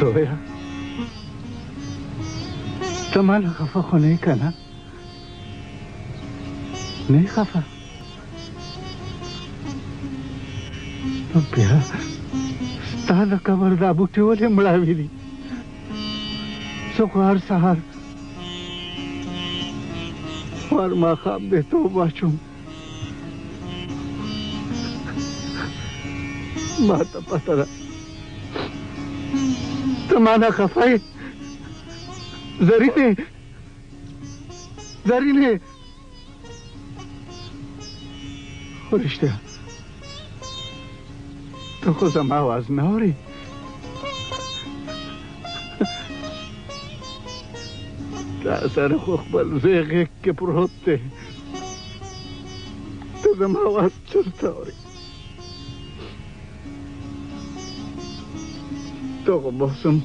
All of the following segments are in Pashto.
זוהר, તમારો ખફા નહીં કના નહીં ખફા તો પ્યા તાર કબર દાબુટીઓ ને મળાવી દી સહાર સહાર વાર માં ખાબ દે તો વાંચું માતા પતરા ته مانا خفه یې زرینې زرینې خو رښتیا ته خو زما اواز نه اورې تا سره خو خپل زوی غېږ کې پروت دی ته زما اواز چېرته اورې તો મોસમ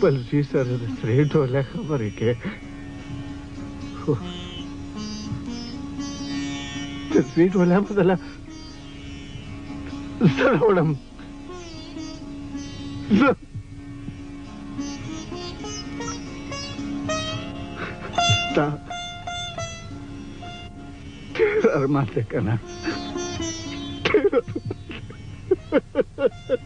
બલજી સર શ્રેઠ ઓલા ખબર કે શ્રેઠ ઓલા બદલ સરવડમ માટે કના Ha ha ha ha ha.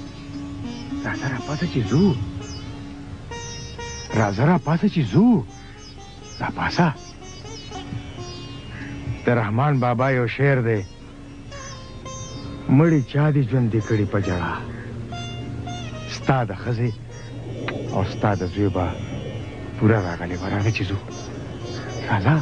Raza, rapață, ce zu! Raza, rapață, ce zu! Rapața? د رحمان بابا یو شعر دی مړی چا دې ژوندې کړي په جړا ستا د ښځې او ستا د زوی به پوره راغلی به راغی چې ځو راځه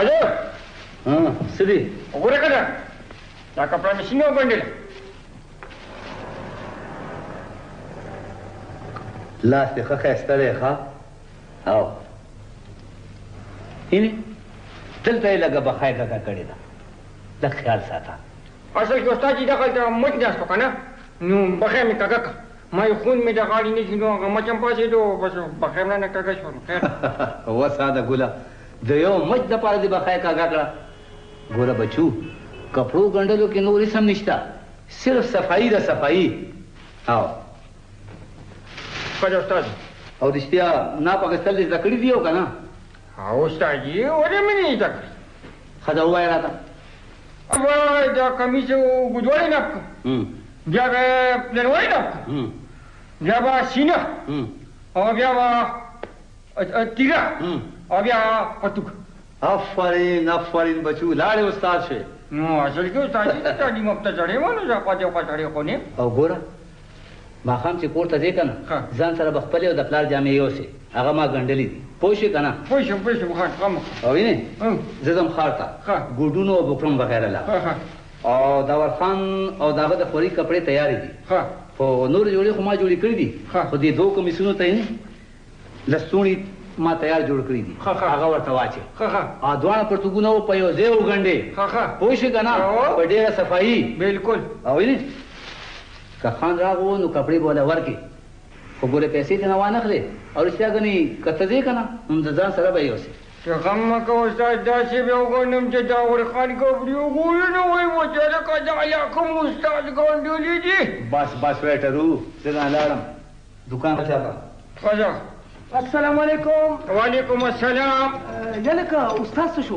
ರಾಜು ಹ್ಮ್ ಸಿರಿ ಊರ ಕಡೆ ಯಾಕಪ್ಪ ಮಿಷಿಂಗ್ ಹೋಗ್ಕೊಂಡಿಲ್ಲ لاس دې ښه ښایسته دی ښه او هینې دلته یې لږه بخای کږه کړې ده لږ خیال ساته اصل کې استاد چې دغه ته مچ ناست که نه نو بخی مې کږه کړه ما یې خون مې د غاړې نیسي نو هغه مچ هم پاڅېدو بس بخی مې نه کږه شو نو خیر وساده ګوله د یو مچ د پاره دی بخای کاګه کړه ګوره بچو کپړو ګنډلو کې نورې سم نشتا صرف صفائی د صفائی او کله استاد او رښتیا نه پاکستان دې زکړې دی او کنه او استاد یې ورې مې نه زکړې خدا وای راته وای دا کمیز وګدوې نه بیا به پلان وای نه بیا به سینه او بیا به تیرا او بیا پتوک آفرین آفرین بچو لاړې استاد شه نو اصل کې استاد دې ته دې مفته چړې ونه ځا پاتې پټړې کو نه او ګوره ما خام چې کور ته ځې کنه ځان سره بخپلې او د پلار جامې یوسې هغه ما ګنډلې دي پوه شې کنه پوه شم پوه شم خان خام او وینې زه زم خار ته ګډونو او بکرم وغیرہ لا او دا ورخان او داغه د خوري کپڑے تیار دي خو نور جوړې خو ما جوړې کړې دي خو دې دوه کمیسونو ته نه لسونی ما تیار جوړ کړی دي هغه ورته واچي ها دوه پرتګونه په یو ځای وګنډي پوه شي کنه په ډېره صفائی بالکل او یې که خان راغو نو کپڑے بوله ورکی خو ګوره پیسې ته نه وانخلي او رښتیا غني کته دې کنه نو د ځان سره به یوسي چې غم مکه استاد داسې به وګورم چې دا ورخان کوپړي وګوري نو وای و چې دا کدا یا کوم استاد ګوندولې دي بس بس وټرو زه نه لاړم دکان ته ځه السلام علیکم وعلیکم السلام یلکه استاد څه شو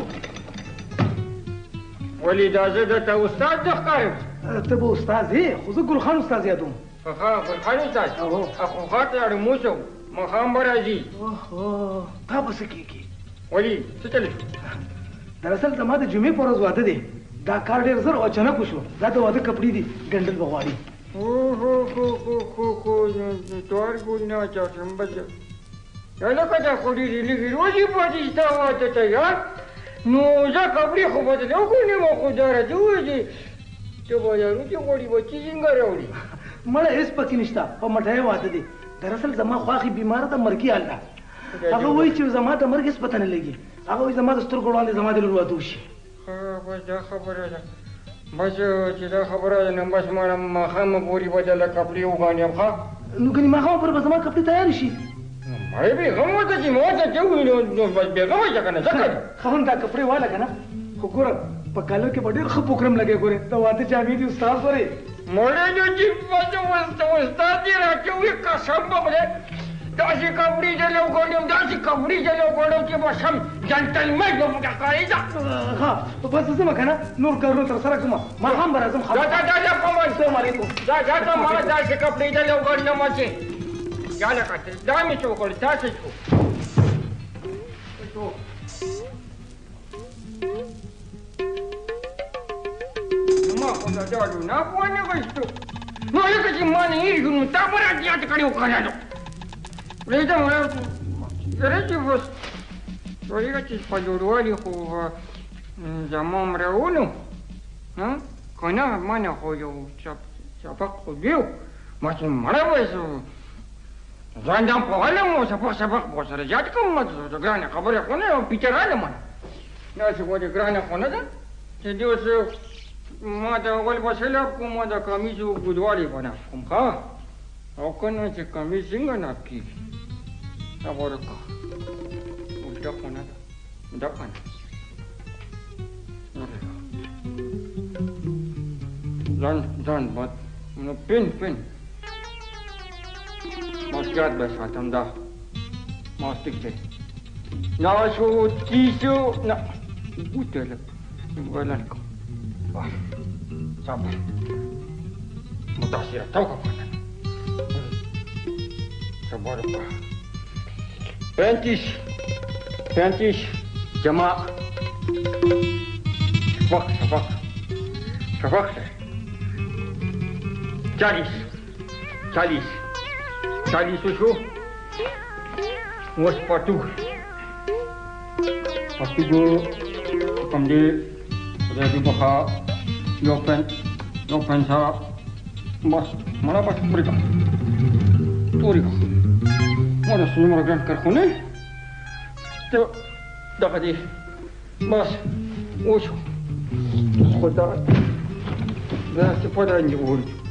ولې دا زه درته استاد نه ښکارم ته به استاد یې خو زه ګلخان استاد یادوم ښه ګلخان استاد خو ښه ته اړمو شو مخام به راځي تا به څه کېږي ولې څه چل شو دراصل زما د جمعې په ورځ واده دی دا کار ډېر زر او اچانک وشو دا د واده کپړې دي ګنډل به غواړي هو هو هو هو هو هو تور ګونه چا څنګه یعنی که در خودی ریلی روزی بودی استعوات تا یار نوزه قبری خوبات نکنه ما خود داره دوزی تو با یارو تی غوری با چی زنگا راوری مړه هیڅ پکې نشته په مټای واده دي دراصل زما خواخي بیمار ده مرګي الله هغه وایي چې زما ته مرګ هیڅ پته نه لګي هغه وایي زما د سترګو وړاندې زما د لور واده وشي بس دا خبره ده بس چې دا خبره ده نو بس مړه ماښام پورې به د لکپړې وغانیم ښه نو کني ماښام پورې به زما کپړې تیار شي مړ به غمو ته چې مور ته چوي نو نو به غمو چې کنه ځکه خان دا کپڑے والا کنه خو ګور په کالو کې ډېر خپ پروګرام لګي ګوره ته واده چاوي دي استاد سره مړ جو چې پځو واست استاد دې راکوي قسم به داسې کپڑے جلو کوډم داسې کپڑے جلو کوډم چې بشم جنتل مې دوم کا کاری دا ها بس زما کنه نور کارو تر سره کوم ما هم برازم خلاص دا دا دا کوم السلام علیکم دا دا ما داسې کپڑے جلو کوډم چې انقلقت قدامك وقلتاتك شوف こんな道理なぶわながしと。まあ、よくしまねえるのたぶらってやってかれようかなと。れだもらうと、れじぼす。それがちっぱどるわりほうは、ざまもらうの。な、かな、まなほうよ、ちゃ、ちゃばっこでよ。ましまらばいそう。Zandan pogalemo, sapor sapor, po sarjatkom ma to grane kabore khone o pitarale man. Na se gode grane khone da. Te dios ma da gol basela ko ma da kamizu gudwari bana kum kha. O kono se kamizinga na ki. Sabor ka. Ulta khone da. Da khone. Zan zan bat. No pin pin. Maskiyat başka tam da. Mastik çek. Na şu tisu na. Bu tele. Böyle. Var. Sabır. Mutasira tavuk kapat. Sabır ba. Pentiş. Pentiş. Cema. Şafak şafak. Şafak. Çalış. Çalış. Sali Susu, Ngus Patu, Patu Gul, Kamdi, Redi Baka, Yopen, Yopen Sa, Mas, Mala Pas Murika, Turika, Mala Sunyi Muragan Karkune, Tio, Dakadi, Mas, Usu, Kota, Nasi Pada Nji Uhuri,